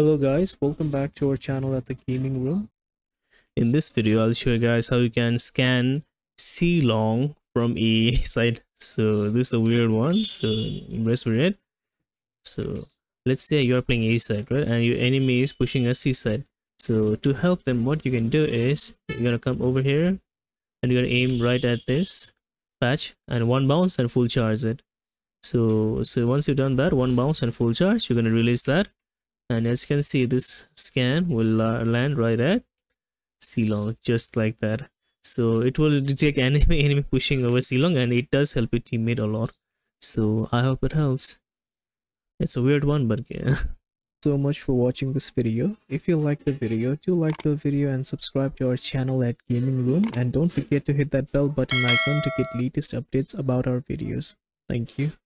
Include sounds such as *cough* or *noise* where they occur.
Hello guys, welcome back to our channel at the gaming room. In this video, I'll show you guys how you can scan C-Long from a *laughs* side. So this is a weird one, so rest with it. So let's say you're playing A site, right? And your enemy is pushing a C site. So to help them, what you can do is you're gonna come over here and you're gonna aim right at this patch and one bounce and full charge it. So so once you've done that, one bounce and full charge, you're gonna release that and as you can see this scan will uh, land right at C-Long just like that. So it will detect enemy *laughs* enemy pushing over C-Long and it does help your teammate a lot. So I hope it helps. It's a weird one but yeah. *laughs* So much for watching this video. If you like the video do like the video and subscribe to our channel at gaming room. And don't forget to hit that bell button icon to get latest updates about our videos. Thank you